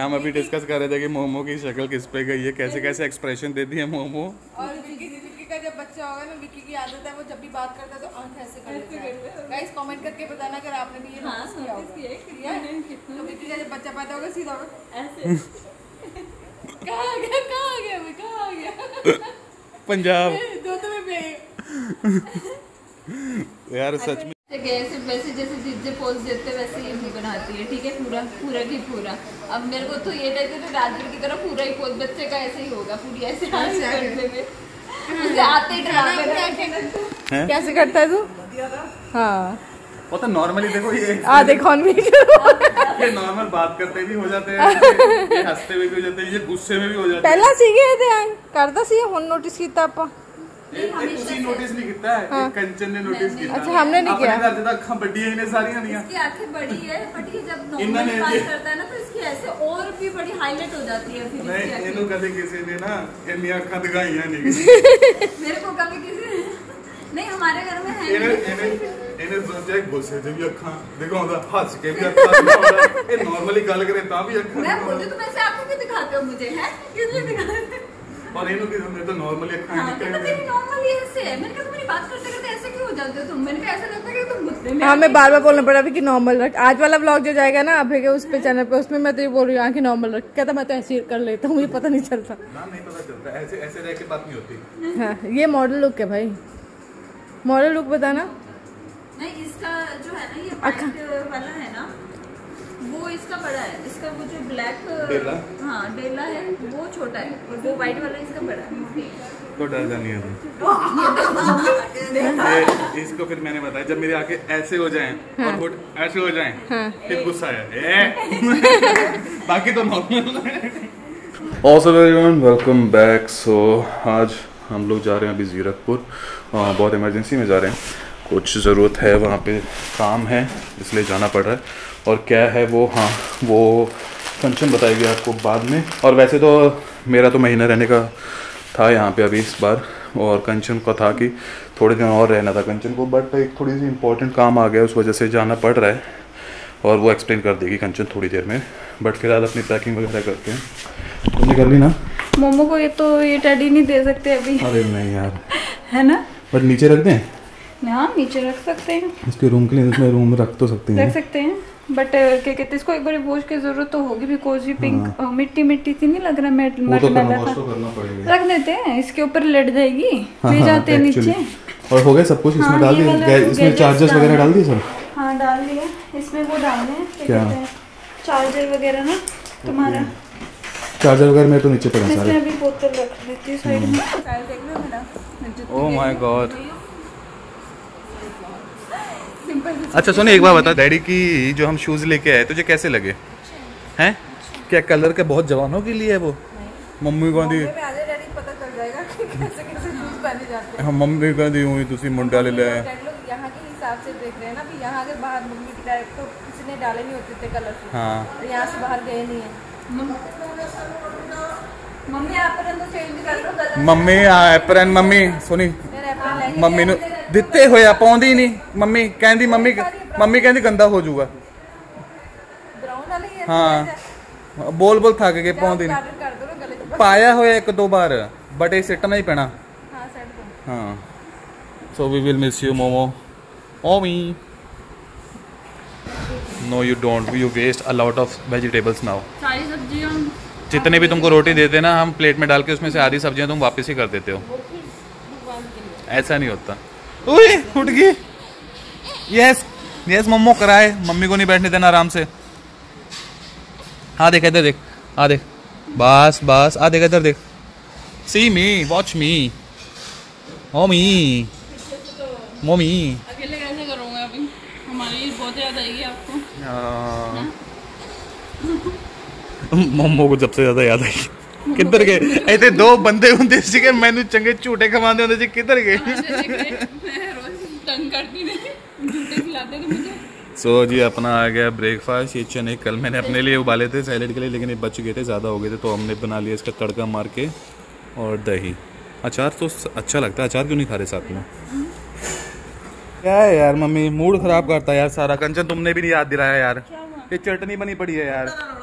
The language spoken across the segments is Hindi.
हम अभी डिस्कस कर रहे थे कि मोमो की शक्ल किस पे गई है कैसे कैसे एक्सप्रेशन देती है मोमो। और विक्की विक्की का जब बच्चा होगा ना विक्की की आदत है वो जब भी बात करता है तो आँख ऐसे कर लेता है। गाइस कमेंट करके बताना अगर आपने भी ये हाँ, नोटिस किया notice किया है, होगा। तो विक्की का जब बच्चा पैदा होगा सीधा होगा ऐसे। कहाँ गया कहाँ गया मैं कहाँ गया? पंजाब। दो तो में यार सच में कैसे वैसे जैसे जिज्जे पोज देते वैसे ये भी बनाती है ठीक है पूरा पूरा की पूरा। अब मेरे को तो ये रहते थे राजवीर की तरह पूरा ही पोज बच्चे का ऐसे ही होगा पूरी ऐसे हाथ करने में उसे आते ही कैसे करता है तू? हाँ। पता तो नॉर्मली देखो ये आ देखो ये नॉर्मल बात करते भी हो जाते हैं हँसते भी हो जाते हैं ये गुस्से में भी हो जाते हैं। पहला सीखे थे हाँ, करता सी हुन नोटिस कीता ਆਪਾਂ ਤੁਸੀਂ ਨੋਟਿਸ ਨਹੀਂ ਕੀਤਾ ਹੈ ਇਹ ਕੰਚਨ ਨੇ ਨੋਟਿਸ ਕੀਤਾ अच्छा हमने नहीं किया ਆਪਣੇ ਘਰ ਜਦ ਅੱਖਾਂ ਵੱਡੀਆਂ ਹੀ ਨੇ ਸਾਰੀਆਂ ਦੀਆਂ इसकी आंखें बड़ी है बट ये जब इन्होंने नॉर्मल ये- बात करता है ना तो इसकी ऐसे और भी बड़ी हाईलाइट हो जाती है फिर ਨਹੀਂ इसकी आंखें। ਇਹਨੂੰ ਕਦੇ ਕਿਸੇ ਨੇ ਨਾ ਇੰਨੀਆਂ ਅੱਖਾਂ ਦਿਖਾਈਆਂ ਨਹੀਂ मेरे को कभी किसी नहीं हमारे घर में है ਇਹਨੇ नहीं। ਇਹਨੇ ਇਹਨੇ ਸੋਚਿਆ ਕਿ ਗੁੱਸੇ 'ਚ ਵੀ ਅੱਖਾਂ ਦਿਖਾਉਂਦਾ ਹੱਸ ਕੇ ਵੀ ਅੱਖਾਂ ਦਿਖਾਉਂਦਾ ਇਹ ਨਾਰਮਲੀ ਗੱਲ ਕਰੇ ਤਾਂ ਵੀ ਅੱਖਾਂ मैं ਦਿਖਾਉਂਦਾ बोलती तुम ऐसे आंखों क्यों दिखाते हो मुझे है किस लिए दिखाते हो? और इन लोग मेरे तो नॉर्मली अखा हाँ, निकल गए नॉर्मली ऐसे है। मैंने कहा तुम्हारी बात करते करते ऐसे क्यों हो जाते हो तुम? मैंने कहा ऐसा लगता है कि तुम गुस्से में हाँ, हमें बार बार बोलना पड़ा अभी कि नॉर्मल रख। आज वाला व्लॉग जो जाएगा ना अभी के उस पे हाँ। चैनल पे उसमें मैं तो ये बोल रही हूँ हाँ कि नॉर्मल रख। कहता मैं तो ऐसे कर लेता हूँ मुझे पता नहीं चलता ना नहीं पता चलता। ऐसे ऐसे रह के बात नहीं होती। हाँ ये मॉडल लुक है भाई। मॉडल लुक बताना। नहीं इसका जो है ना ये अच्छा। वाला है ना वो इसका बड़ा है इसका वो जो ब्लैक डेला? हाँ डेला है वो छोटा है और वो व्हाइट वाला इसका बड़ा है तो डर जानी है इसको फिर मैंने बताया जब मेरी आँखें ऐसे हो जाएँ हाँ। और ऐसे हो जाएँ हाँ। फिर गुस्सा है ए! बाकी तो normal Also everyone, welcome back. So आज हम लोग जा रहे हैं अभी ज़ीरकपुर बहुत इमरजेंसी में जा रहे हैं कुछ ज़रूरत है वहाँ पे काम है इसलिए जाना पड़ रहा है। और क्या है वो? हाँ वो फ़ंक्शन बताएगी आपको बाद में। और वैसे तो मेरा तो महीना रहने का था यहाँ पे अभी इस बार और कंचन का था कि थोड़े दिन और रहना था कंचन को बट एक थोड़ी सी इम्पोर्टेंट काम आ गया उस वजह से जाना पड़ रहा है। और वो एक्सप्लेन कर देगी कंचन थोड़ी देर में। बट फ़िलहाल अपनी पैकिंग वगैरह करते हैं। तुमने कर ली ना? मोमो को ये तो ये टैडी नहीं दे सकते अभी। अरे नहीं यार। है ना? बट नीचे रख दें? हाँ नीचे रख सकते हैं। इसके रूम के लिए इसमें रूम में रख तो सकते हैं। रख सकते हैं बट क्या कहते हैं इसको एक बार वॉश की ज़रूरत तो होगी बिकॉज़ ये पिंक मिट्टी मिट्टी सी नहीं लग रहा मैट हाँ। तो मैट वॉश सा तो करना रख देते हैं इसके ऊपर लेट जाएगी हाँ, ले हाँ, जाते हैं नीचे। और हो गया सब कुछ इसमें हाँ, डाल दिया इसमें चार्जर्स वगैरह डाल दिए सब? हाँ डाल दिया इसमें वो डालने हैं क्या हैं चार्जर वगैरह ना तुम्हारा। चार्जर वगैरह मेरे तो नीचे पड़े हैं इसमें सारे। अभी बोतल रख देती हूँ साइड में। स्टाइल देख लो मेरा मैं ओह माय गॉड सिंपल अच्छा सुनो एक बार बता डैडी की जो हम शूज़ लेके आए तुझे कैसे लगे? हैं। क्या कलर के बहुत जवानों के लिए है वो? मम्मी कहती डैडी पता चल जाएगा कि कैसे कैसे शूज़ पहने जाते हाँ। मम्मी कहती हुई तुसी मुंडा ले ले हैं यहाँ के हिसाब से देख रहे हैं ना भी यहाँ अगर बाहर मम्मी की डायरेक्ट तो किसी ने डाले नहीं होते थे कलरफुल हाँ। और यहाँ से बाहर गए नहीं है। मम्मी आप पर तो चेंज कर लो गलत ਮੰਮੀ ਆ ਐਪਰਨ ਮੰਮੀ ਸੁਣੀ मेरे अपने लहंगे ਮੰਮੀ ਨੂੰ ਦਿੱਤੇ ਹੋਇਆ ਪਾਉਂਦੀ ਨਹੀਂ ਮੰਮੀ ਕਹਿੰਦੀ ਮੰਮੀ ਮੰਮੀ ਕਹਿੰਦੀ ਗੰਦਾ ਹੋ ਜਾਊਗਾ ब्राउन वाले ही है ਹਾਂ ਬੋਲ ਬੋਲ ਥੱਕ ਕੇ ਪਾਉਂਦੀ ਨਹੀਂ ऑर्डर कर दो ना गले पे ਪਾਇਆ ਹੋਇਆ ਇੱਕ ਦੋ ਵਾਰ ਬਟ ਇਹ ਸਿੱਟਣਾ ਹੀ ਪੈਣਾ हाँ सेट दो ਹਾਂ so we will miss you Momo Omi no you don't you waste a lot of vegetables now सारी सब्जियाँ जितने भी तुमको रोटी देते ना हम प्लेट में डाल के उसमें से आधी सब्जियां तुम वापस ही कर देते हो ऐसा नहीं होता ओए उठ गई। यस यस मम्मो कराए। मम्मी को नहीं बैठने देना आराम से। हाँ देख इधर देख। हाँ देख। बस बस। आ देख इधर देख। सी मी वॉच मी मोमी मोमी अकेले कैसे करूँगा अभी? हमारी बहुत याद आएगी आपको। ਮੰਮੋ को सबसे ज़्यादा याद आई। ਕਿੱਧਰ ਗਏ ਇੱਥੇ ਦੋ ਬੰਦੇ ਹੁੰਦੇ ਸੀਗੇ ਮੈਨੂੰ ਚੰਗੇ ਝੂਟੇ ਖਵਾਉਂਦੇ ਹੁੰਦੇ ਸੀ ਕਿੱਧਰ ਗਏ मैं रोज तंग करती थी झूठे खिलाते थे मुझे सो जी अपना आ गया ब्रेकफास्ट ये चने कल मैंने अपने लिए उबाले थे सैलेड के लिए लेकिन ये बच गए थे ज़्यादा हो गए थे तो हमने बना लिया इसका तड़का मार के और दही अचार तो स- अच्छा लगता है अचार क्यों नहीं खा रहे साथ में क्या है यार मम्मी मूड खराब करता है यार सारा कंचन तुमने भी नहीं याद दिलाया यार ये चटनी बनी पड़ी है यार देखी थी और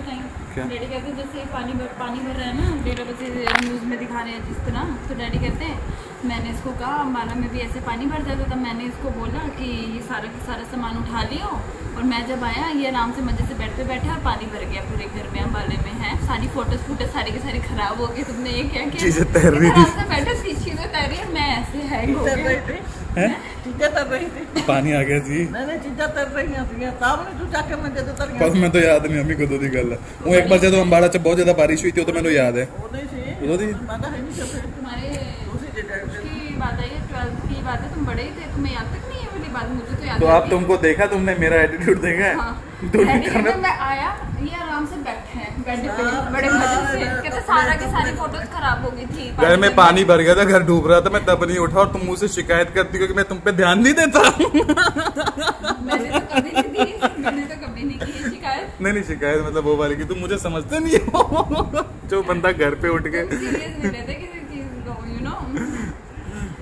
डैडी क्या? डैडी कहते हैं, जैसे पानी भर पानी भर रहा है ना डेढ़ बजे न्यूज़ में दिखा रहे हैं जिस तरह। तो डैडी कहते हैं मैंने इसको कहा अम्बाला में भी ऐसे पानी भर जाता था मैंने इसको बोला कि ये सारा का सारा सामान उठा लियो और मैं जब आया ये आराम से मज़े से बेड पे बैठे और पानी भर गया पूरे घर में अम्बाले में है। सारी फ़ोटोज़ फूटेज सारी की सारी खराब हो गई तुमने ये क्या किया? बैठे सी चीज़ें तैर रही है मैं ऐसे हो पानी आ गया जी। पर मैं तो याद नहीं अम्मी कदों की गल एक बार जो अंबाला बहुत ज़्यादा बारिश हुई थी तो मैं याद है। तो, तो आप तुमको देखा तुमने मेरा एटीट्यूड देखा है? तो मैं आया ये आराम से बैठे हैं। बेड पे बड़े मजे से कहते सारा की सारी फोटोज खराब हो गई थी घर में पानी भर गया था घर डूब रहा था मैं तब नहीं उठा और तुम मुझसे शिकायत करती हो कि मैं तुम पे ध्यान नहीं देता मैंने तो कभी नहीं दी मैंने तो कभी नहीं की ये शिकायत नहीं नहीं शिकायत मतलब वो वाली की तुम मुझे समझते नहीं हो जो बंदा घर पे उठ के सीरियस नहीं लेते किसी चीज को यू नो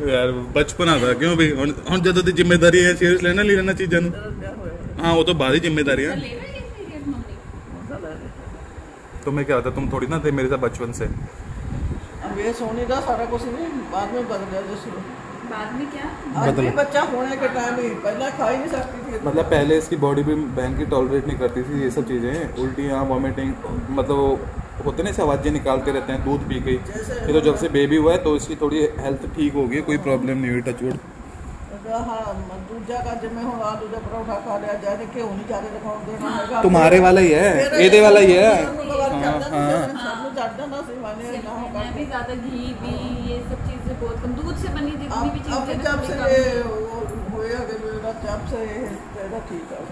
ਯਾਰ ਬਚਪਨਾ ਦਾ ਕਿਉਂ ਵੀ ਹੁਣ ਹੁਣ ਜਦੋਂ ਦੀ ਜ਼ਿੰਮੇਵਾਰੀ ਹੈ ਸੀਰੀਅਸ ਲੈਣਾ ਲਈ ਰਹਿਣਾ ਚੀਜ਼ਾਂ ਨੂੰ हाँ वो तो बाद ही जिम्मेदारी है तुम्हें क्या होता तुम थोड़ी ना थे मेरे साथ बचपन से। अब ये सोने का सारा कुछ नहीं बाद में बदल गया बाद में क्या? आज भी बच्चा होने के टाइम ही पहले खा ही नहीं सकती थी। मतलब पहले इसकी बॉडी भी बहन की टॉलरेट नहीं करती थी ये सब चीज़ें। उल्टियाँ वॉमिटिंग मतलब होते ना ऐसे आवाज़ें निकालते रहते हैं दूध पी गई ये तो जब से बेबी हुआ है तो इसकी थोड़ी हेल्थ ठीक हो गई कोई प्रॉब्लम नहीं हुई टचवुड हाँ दूजा का जिम्मे हो आ दूजा परोठा खा लिया जाने क्यों नहीं जाने दिखाऊं देना हैगा तुम्हारे वाला ही है ਇਹਦੇ ਵਾਲਾ ਹੀ ਹੈ ਸਾਨੂੰ ਚੜਦਾ ਨਾ ਸੀ ਮਾਨੇ ਨਾ मैं होगा भी ज्यादा घी भी ये सब चीजें बहुत कम दूध से बनी जितनी भी अब अब चीजें जब से थोड़ी ये कम। वो होया कि मेरा जब से ये तेरा ठीक है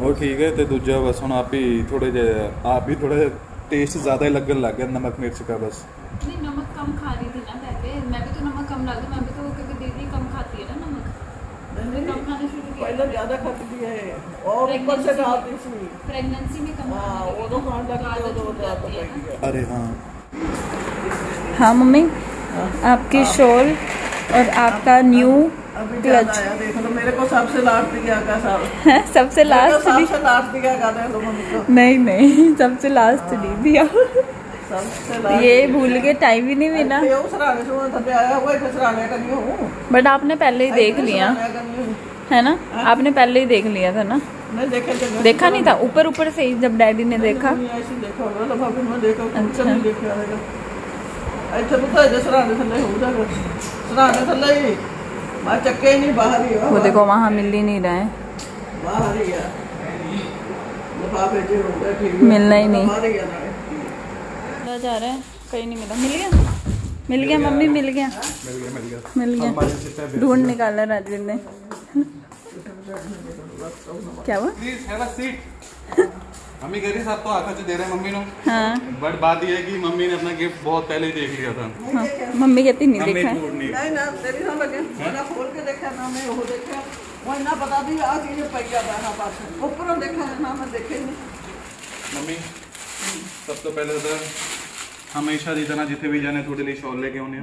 ਉਹ ਠੀਕ ਹੈ ਤੇ ਦੂਜਾ ਬਸ ਹੁਣ ਆਪ ਹੀ ਥੋੜੇ ਜਿਹਾ ਆਪ ਵੀ ਥੋੜਾ ਜਿਹਾ ਟੇਸਟ ਜ਼ਿਆਦਾ ਹੀ ਲੱਗਣ ਲੱਗ ਗਿਆ ਨਮਕ ਮਿਰਚ ਦਾ ਬਸ नहीं नमक कम खा रही पहले ज़्यादा खाती थी ये और ऊपर से थी प्रेगनेंसी में कम हाँ वो तो खाने तो ज़्यादा है। अरे हाँ। हाँ मम्मी आपकी शॉल और आपका न्यू क्लच लो मेरे को सबसे लाट दिया का सब सबसे लास्ट सबसे लाट दिया का नहीं नहीं सबसे लास्ट नहीं दिया। ये भूल के टाइम ही नहीं मिला। है हूँ। बट आपने पहले ही देख लिया। हूँ। ना? आपने पहले ही देख लिया था ना? नहीं देखे जगह देखा नहीं था? ऊपर ऊपर से ही जब डैडी ने देखा। देखा होगा तो देखा देखा है हो ही ही ही वो देखो वहाँ मिल ही नहीं रहा है। मिलना ही नहीं। जा रहा है कहीं नहीं मिला। मिल गया? मिल गया मम्मी मिल गया। मिल गया मिल गया। ढूंढ निकाला राजवीर ने। क्या हुआ? Please have a seat mummy कह रही साहब तो आखा से दे रहे हैं मम्मी नो हाँ। बट बात यह है कि मम्मी ने अपना गिफ्ट बहुत पहले ही देख लिया था। हाँ। मम्मी कहती नहीं देखा नहीं। नहीं ना तेरी ना लगे। मैंने खोल के देखा ना मैं वो देखा वो ना पता भी आ चीज़ पैया बना पास ऊपर देखा ना मैं देखे नहीं। मम्मी सब तो पहले तो हमेशा ਦੀ ਤਰ੍ਹਾਂ ਜਿੱਥੇ ਵੀ ਜਾਣੇ ਤੁਹਾਡੇ ਲਈ ਸ਼ਾਲ ਲੈ ਕੇ ਆਉਨੇ ਆ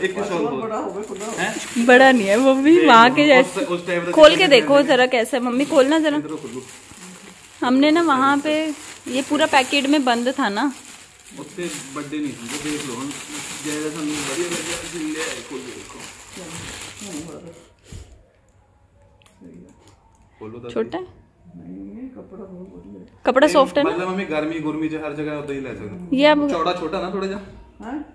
ਇੱਕ ਸ਼ਾਲ बहुत ਬਹੁਤ बड़ा हो गया खुदा ਹੈ बड़ा नहीं है मम्मी वहाँ के जैसे उस टाइम पे खोल के देखो जरा कैसा है मम्मी खोलना जरा इधर खोलो हमने ना वहाँ पे ये पूरा पैकेट में बंद था ना ਉੱਤੇ ਵੱਡੇ ਨਹੀਂ ਹੁੰਦੇ ਦੇਖ ਲਓ ਹੁਣ ਜਿਹੜਾ ਸਾਨੂੰ ਵਧੀਆ ਲੱਗਿਆ ਅਸੀਂ ਲੈ ਆਏ ਖੋਲ ਕੇ ਦੇਖੋ ਖੋਲੋ ਤਾਂ छोटा है कपड़ा सॉफ्ट है। ना? मतलब हमें गर्मी गुर्मी जो हर जगह होता ही ले सकते ये अब चौड़ा छोटा ना थोड़ा जा।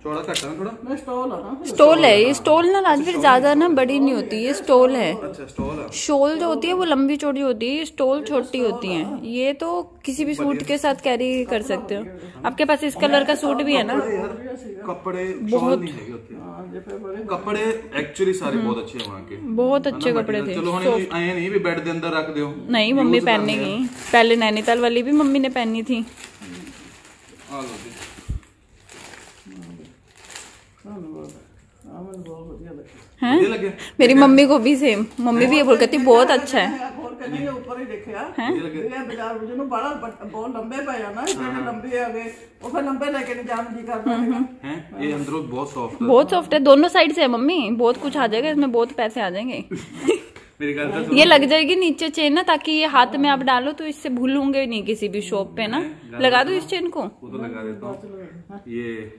चौड़ा घट थोड़ा? मैं स्टॉल है। ना स्टोल है ये स्टोल ना राजवीर ज़्यादा ना बड़ी नहीं होती ये स्टोल है। अच्छा स्टॉल है। शोल जो होती है वो लंबी चौड़ी होती है ये स्टोल छोटी होती है ये तो किसी भी सूट के साथ कैरी कर सकते हो। आपके पास इस कलर का सूट भी है ना? कपड़े नहीं है हाँ। कपड़े एक्चुअली सारे बहुत अच्छे हैं वहाँ के। बहुत अच्छे कपड़े थे। चलो आए नहीं भी बेड के अंदर रख दियो। नहीं मम्मी पहनने गई पहले नैनीताल वाली भी मम्मी ने पहनी थी आ लो जी हाँ मैंने बहुत बढ़िया लगी मेरी मम्मी को भी सेम मम्मी भी ये बोल कहती बहुत अच्छा, अच्छा हम्म, हम्म। है। बहुत सॉफ्ट है दोनों साइड से है मम्मी। बहुत कुछ आ जाएगा इसमें बहुत पैसे आ जाएँगे। ये लग जाएगी नीचे चेन ना ताकि ये हाथ में आप डालो तो इससे भूलूँगे नहीं किसी भी शॉप पे ना। लगा दो इस चेन को। लगा देता हूँ। ये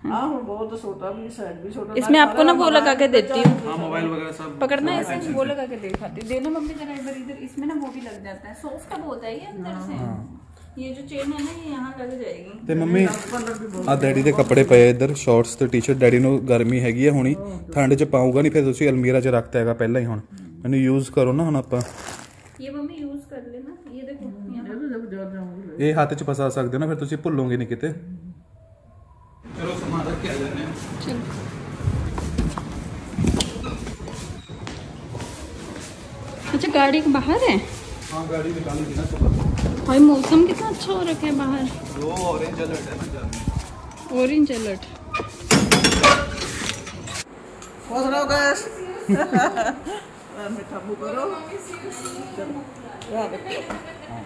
ਲੰਬੇ ਆ ਹੁਣ ਬਹੁਤ ਛੋਟਾ ਵੀ ਸਾਈਜ਼ ਵੀ ਛੋਟਾ इसमें आपको ना वो लगा के देती हूँ हाँ मोबाइल वगैरह सब पकड़ना है ऐसे वो लगा के दिखाती हूँ देना मम्मी जरा इधर इधर इसमें ना वो भी लग जाता है सॉफ्ट अब होता है ये अंदर से ये जो चेन है ना ये यहाँ लग जाएगी ਤੇ ਮੰਮੀ ਆ ਡੈਡੀ ਦੇ ਕੱਪੜੇ ਪਏ ਇੱਧਰ ਸ਼ਾਰਟਸ ਤੇ ਟੀ-ਸ਼ਰਟ ਡੈਡੀ ਨੂੰ ਗਰਮੀ ਹੈਗੀ ਹੈ ਹੁਣੀ ਠੰਡ 'ਚ ਪਾਊਗਾ ਨਹੀਂ ਫਿਰ ਤੁਸੀਂ ਅਲਮੀਰਾ 'ਚ ਰੱਖਤਾ ਹੈਗਾ ਪਹਿਲਾਂ ਹੀ ਹੁਣ ਮੈਨੂੰ ਯੂਜ਼ ਕਰੋ ਨਾ ਹੁਣ ਆਪਾਂ ये मम्मी यूज कर लेना ये देखो यहाँ ਇਹਦੇ ਜਬ ਜਾ ਜਾਊਂਗੀ ਇਹ ਹੱਥ 'ਚ ਫਸਾ ਸਕਦੇ ਹੋ ਨਾ ਫਿਰ ਤੁਸੀਂ ਭੁੱਲੋਗੇ ਨਹੀਂ ਕਿਤੇ चलो अच्छा गाड़ी बाहर है? हाँ गाड़ी निकालने ना भाई मौसम कितना अच्छा हो रखा है बाहर। ऑरेंज अलर्ट है ना ऑरेंज अलर्ट करो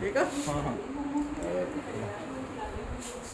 ठीक है।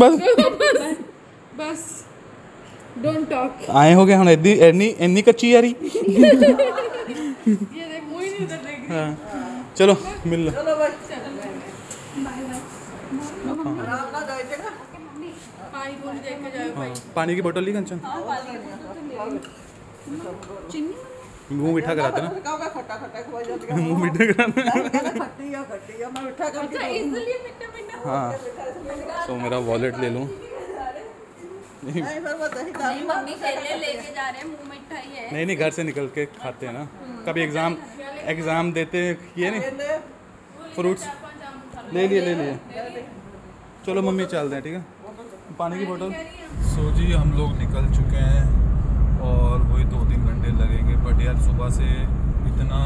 बस। बस। डोंट टॉक आए हो गए हम इतनी इतनी इतनी कच्ची यारी। ये देख मुँह ही नहीं उधर देख हाँ। चलो मिल लो। चलो भाई आराम ना जाए ठीक है पानी के जाओ हाँ, पानी की बोतल ली कंचन? मुँह मीठा कराते ना। है मुँह मीठा कराते खट्टी है है हाँ। तो मेरा वॉलेट ले लूँ। नहीं हैं ही है। नहीं नहीं घर से निकल के खाते हैं ना। कभी एग्ज़ाम एग्ज़ाम देते ये नहीं। फ्रूट्स ले। लिए ले लिए। चलो मम्मी चलते हैं ठीक है? पानी की बोतल। सो जी हम लोग निकल चुके हैं। वही दो तीन घंटे लगेंगे बट यार सुबह से इतना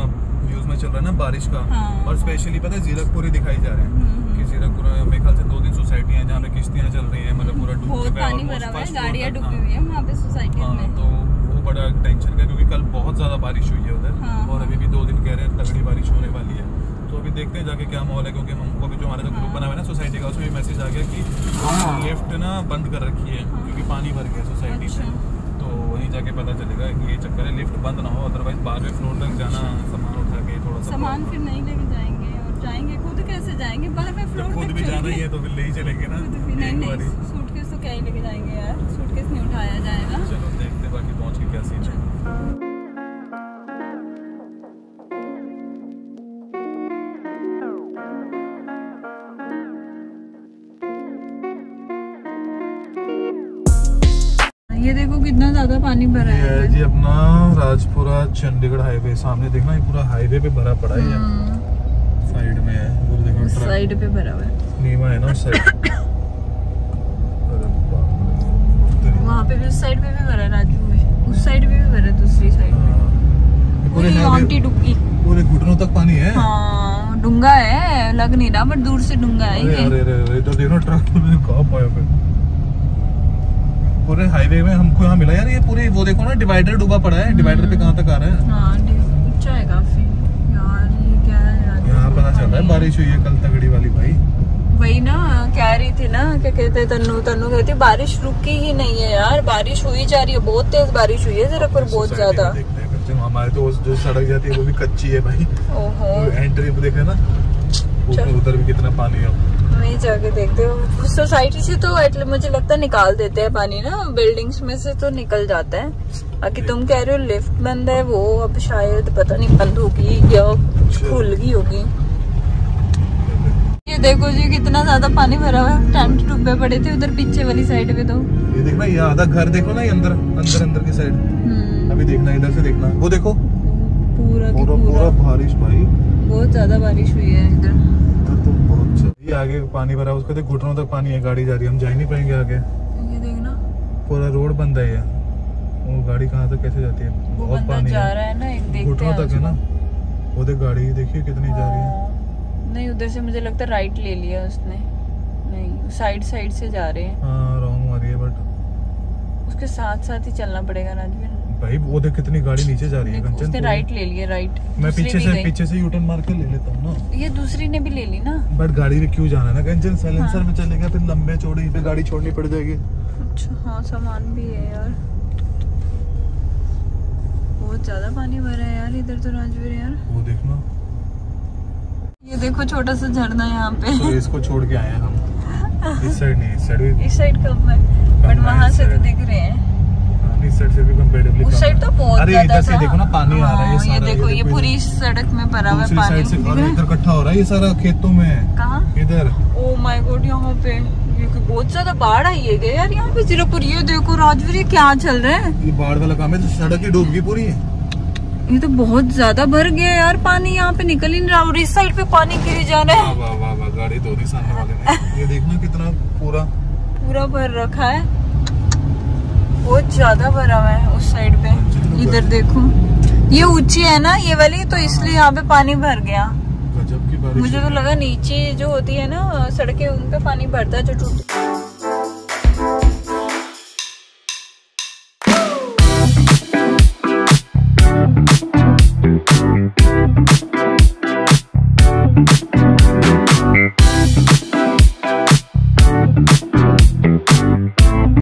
न्यूज़ में चल रहा है ना बारिश का हाँ। और स्पेशली पता है जीरकपुर ही दिखाई जा रहे हैं कि जीरकपुर में मेरे ख्याल से दो तीन सोसाइटियाँ हैं जहाँ पे किश्तियाँ चल रही हैं मतलब पूरा डूब चुका है है गाड़ियाँ डूबी हाँ। हुई है वहाँ पे सोसाइटी हाँ में। तो वो बड़ा टेंशन का क्योंकि कल बहुत ज़्यादा बारिश हुई है उधर हाँ। और अभी भी दो दिन कह रहे हैं तगड़ी बारिश होने वाली है। तो अभी देखते हैं जाके क्या माहौल है क्योंकि हमको अभी जो हमारा जो ग्रुप बना हुआ है ना सोसाइटी का उसमें मैसेज आ गया कि लिफ्ट ना बंद कर रखी है क्योंकि पानी भर गया सोसाइटी में तो वहीं जाके पता चलेगा कि ये चक्कर है लिफ्ट बंद ना हो अदरवाइज़ बारहवें फ्लोर तक जाना सामान उठा के थोड़ा सा सामान फिर नहीं लेके जाएँगे और जाएँगे खुद कैसे जाएँगे? बारहवें फ्लोर खुद भी जाना ही है तो फिर ले ही चलेंगे ना नहीं नहीं सूटकेस तो क्या ही लेके जाएँगे यार सूटकेस नहीं उठाया जाएगा। चलो देखते बाकी पहुँच के क्या सीन है। ये देखो कितना ज़्यादा पानी भरा है है जी अपना राजपुरा चंडीगढ़ हाईवे सामने देखना ये पूरा हाईवे पे भरा पड़ा है ये साइड में है उधर देखो साइड पे भरा हुआ है। नीमा है ना उस साइड। वहाँ पे भी उस साइड पे भी भरा है राजू में। उस साइड भी भर है दूसरी साइड में पूरे पूरी आंटी डुबकी। पूरे घुटनों तक पानी है? हाँ डूँगा है लग नहीं रहा बट दूर से डूँगा है अरे ये। अरे अरे अरे तो देखो ट्रक में कहाँ पाया पे पूरे हाईवे में हमको यहाँ मिला। यार ये पूरी वो देखो ना डिवाइडर डूबा पड़ा है। डिवाइडर पे कहाँ तक आ रहा है? हाँ है काफ़ी। यार ये क्या है यार? यहाँ पता चल रहा है बारिश हुई है कल तगड़ी वाली भाई। वही ना कह रही थी ना क्या कहते तन्नू तन्नू कहती बारिश रुकी ही नहीं है यार। बारिश हुई जा रही है बहुत तेज बारिश हुई है जरा पर बहुत ज़्यादा। हमारे तो जो सड़क जाती है वो भी कच्ची है भाई। ओहो। एंट्री देखे ना उधर भी कितना पानी है। वहीं जाके देखते हो। सोसाइटी से तो एटलीस्ट मुझे लगता है निकाल देते हैं पानी ना। बिल्डिंग्स में से तो निकल जाता है। बाकी तुम कह रहे हो लिफ्ट बंद है वो अब शायद पता नहीं बंद होगी या खुल गई होगी। ये देखो जी कितना ज़्यादा पानी भरा हुआ है। टेंट डूबे पड़े थे उधर पीछे वाली साइड पे तो। ये देखना ये आधा घर देखो ना ये अंदर अंदर अंदर की साइड। हम्म, अभी देखना इधर से देखना। वो देखो। पूरा पूरा पूरा। बारिश भाई। बहुत ज़्यादा बारिश हुई है इधर। अच्छा आगे पानी भरा उसके तो घुटनों तक पानी है गाड़ी जा रही है हम जा ही नहीं पाएँगे आगे। ये देखना। पूरा रोड बंद है ये। वो गाड़ी कहाँ तक कैसे जाती है? बहुत पानी जा रहा है ना घुटनों तक है ना? वो देख गाड़ी देखिए कितनी जा रही है। हाँ, नहीं उधर से मुझे लगता है राइट ले लिया उसने। नहीं साइड साइड से जा रहे हैं। हाँ रॉन्ग मारी है बट उसके साथ साथ ही चलना पड़ेगा राजवीर। भाई वो देख कितनी गाड़ी नीचे जा रही है कंचन। उसने राइट ले लिया राइट मैं पीछे से पीछे से यूटर्न मार के ले लेता हूँ ना। ये दूसरी ने भी ले ली ना। बट गाड़ी में क्यों जाना है ना? कंचन साइलेंसर हाँ। में चलेगा फिर लंबे चौड़ी पे गाड़ी छोड़नी पड़ जाएगी। अच्छा हाँ सामान भी है यार। बहुत ज़्यादा पानी भरा है यार इधर तो राजवीर यार। वो देखना। ये देखो छोटा सा झरना यहाँ पे। तो इसको छोड़ के आए हैं हम। इस साइड नहीं इस साइड इस साइड कम है बट है वहाँ से तो। दिख रहे हैं। हाँ, इस साइड से भी कंपेरेटिवली उस साइड तो बहुत अरे इधर से देखो ना पानी आ रहा है ये हाँ, ये देखो ये पूरी सड़क में भरा हुआ है पानी। रहा है? इधर। इकट्ठा हो रहा है ये सारा खेतों में। कहाँ? इधर। ओ माय गॉड यहाँ पे। बहुत ज़्यादा बाढ़ आई है क्या यार? यहाँ पे सिर्फ़ ये देखो राजवीर ये क्या चल रहा है? ये बाढ़ वाला काम है तो सड़क ही डूब गई पूरी। ये तो बहुत ज़्यादा भर गया यार पानी यहाँ पे निकल ही नहीं रहा। और इस साइड पे पानी गिरी जा रहा है। वाह वाह वाह गाड़ी दो दी सामने वाले ने। ये देखना कितना पूरा। पूरा भर रखा है। बहुत ज़्यादा भरा हुआ है उस साइड पे। इधर देखो। ये ऊँची है ना ये वाली तो इसलिए यहाँ पे पानी भर गया। की मुझे तो लगा नीचे जो होती है ना सड़कें उन पे पानी भरता है जो टूट